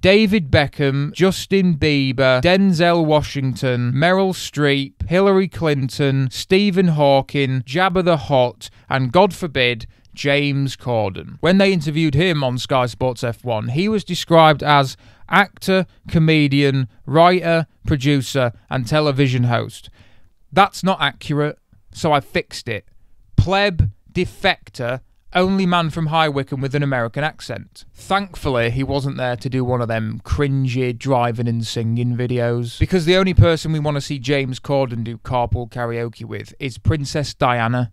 David Beckham, Justin Bieber, Denzel Washington, Meryl Streep, Hillary Clinton, Stephen Hawking, Jabba the Hutt, and God forbid, James Corden. When they interviewed him on Sky Sports F1, he was described as actor, comedian, writer, producer, and television host. That's not accurate, so I fixed it. Pleb, defector, only man from High Wycombe with an American accent. Thankfully, he wasn't there to do one of them cringy driving and singing videos. Because the only person we want to see James Corden do carpool karaoke with is Princess Diana.